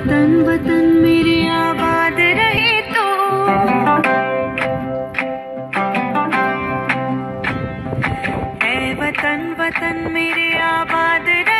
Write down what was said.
वतन वतन मेरे आबाद रहे तो। है वतन वतन मेरे आबाद रहे